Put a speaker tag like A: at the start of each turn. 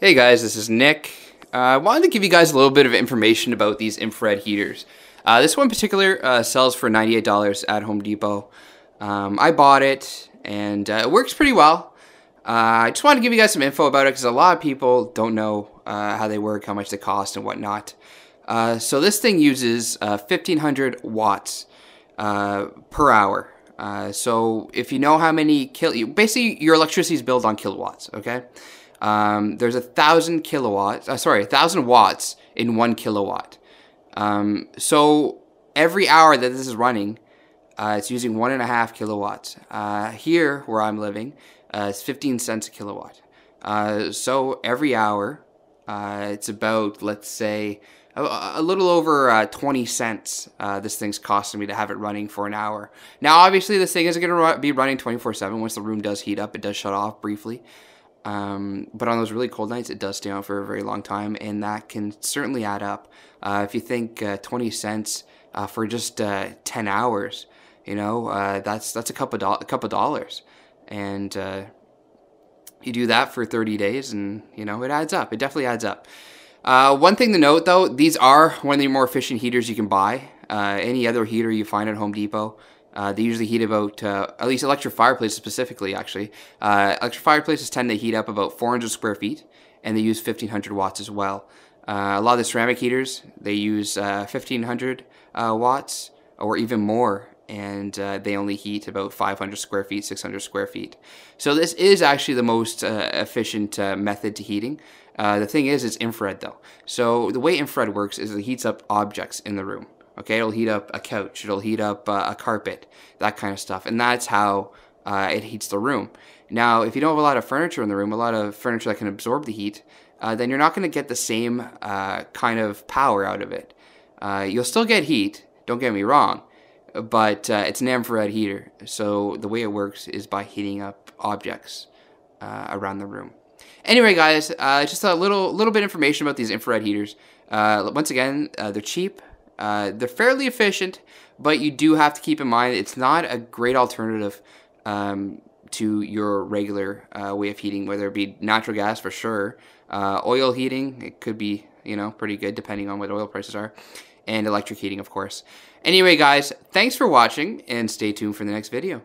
A: Hey guys, this is Nick. Uh, I wanted to give you guys a little bit of information about these infrared heaters. Uh, this one in particular uh, sells for $98 at Home Depot. Um, I bought it and uh, it works pretty well. Uh, I just wanted to give you guys some info about it because a lot of people don't know uh, how they work, how much they cost, and whatnot. so this thing uses 1500 watts per hour. So if you know how many kil, basically your electricity is built on kilowatts, okay? Um, there's a thousand kilowatts, uh, sorry, a thousand watts in one kilowatt. Um, so every hour that this is running, uh, it's using one and a half kilowatts. Uh, here, where I'm living, uh, it's 15 cents a kilowatt. Uh, so every hour, uh, it's about, let's say, a, little over 20 cents this thing's costing me to have it running for an hour. Now, obviously, this thing isn't going to be running 24 7. Once the room does heat up, it does shut off briefly. Um, but on those really cold nights, it does stay on for a very long time, and that can certainly add up. Uh, if you think uh, 20 cents uh, for just uh, 10 hours, you know, uh, that's that's a couple do- a couple dollars, and uh, you do that for 30 days, and you know it adds up. It definitely adds up. One thing to note, though, these are one of the more efficient heaters you can buy. any other heater you find at Home Depot uh, they usually heat about, uh, at least electric fireplaces specifically, actually. Uh, electric fireplaces tend to heat up about 400 square feet, and they use 1500 watts as well. Uh, a lot of the ceramic heaters, they use 1500 uh, uh, watts or even more, and they only heat about 500 square feet, 600 square feet. So this is actually the most efficient method to heating. the thing is, it's infrared though. So the way infrared works is it heats up objects in the room. Okay, it'll heat up a couch, it'll heat up uh, a carpet, that kind of stuff, and that's how uh, it heats the room. Now, if you don't have a lot of furniture in the room, a lot of furniture that can absorb the heat, uh, then you're not going to get the same uh, kind of power out of it. Uh, you'll still get heat, don't get me wrong, but uh, it's an infrared heater. So the way it works is by heating up objects around the room. Anyway, guys, just a little little bit of information about these infrared heaters. once again, they're cheap. Uh, they're fairly efficient, but you do have to keep in mind it's not a great alternative um, to your regular uh, way of heating, whether it be natural gas for sure, uh, oil heating, it could be, you know, pretty good depending on what oil prices are, and electric heating, of course. Anyway, guys, thanks for watching, and stay tuned for the next video.